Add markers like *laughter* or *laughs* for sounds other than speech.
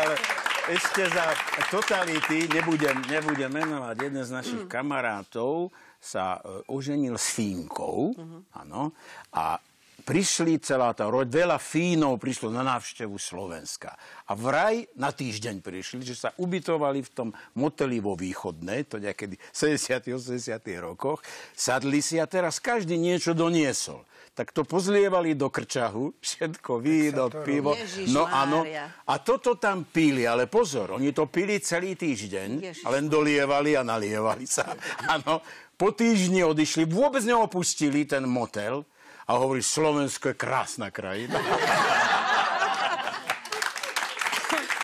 ale ešte za totality nebudem, nebudem menovať. Jeden z našich mm. kamarátov sa e, oženil s Fínkou, áno, a prišli celá tá, veľa Fínov prišlo na návštevu Slovenska. A vraj na týždeň prišli, že sa ubytovali v tom moteli vo východnej, to niekedy v 70 80 rokoch, sadli si a teraz každý niečo doniesol tak to pozlievali do krčahu, všetko víno, pivo. no áno. A toto tam pili, ale pozor, oni to pili celý týždeň Ježiš. a len dolievali a nalievali sa. *laughs* Áno. Po týždni odišli, vôbec neopustili ten motel a hovorí, Slovensko je krásna krajina.